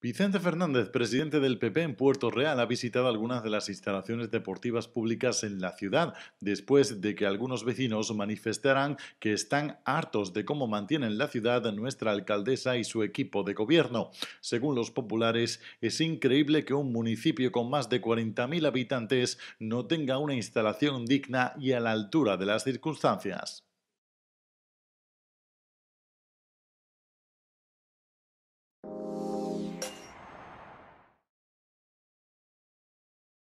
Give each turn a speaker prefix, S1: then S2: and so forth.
S1: Vicente Fernández, presidente del PP en Puerto Real, ha visitado algunas de las instalaciones deportivas públicas en la ciudad, después de que algunos vecinos manifestaran que están hartos de cómo mantienen la ciudad nuestra alcaldesa y su equipo de gobierno. Según los populares, es increíble que un municipio con más de 40.000 habitantes no tenga una instalación digna y a la altura de las circunstancias.